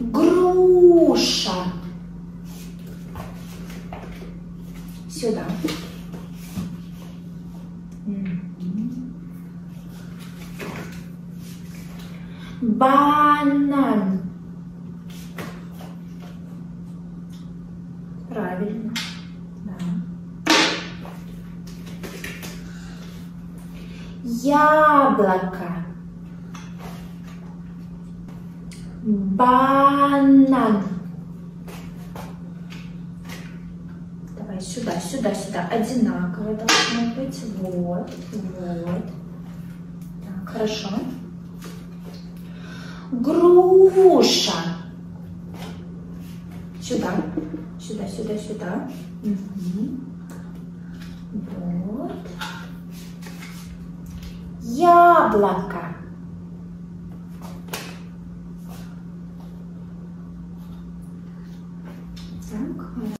Груша. Сюда. Банан. Правильно. Да. Яблоко. Банан. Давай сюда, сюда, сюда. Одинаково должно быть. Вот, вот. Так, хорошо. Груша. Сюда, сюда, сюда, сюда. Угу. Вот. Яблоко. Так,